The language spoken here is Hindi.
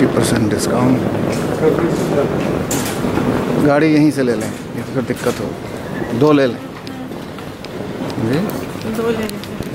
फिफ्टी परसेंट डिस्काउंट गाड़ी यहीं से ले लें ये फिर दिक्कत हो। दो ले लें। जी दो ले लें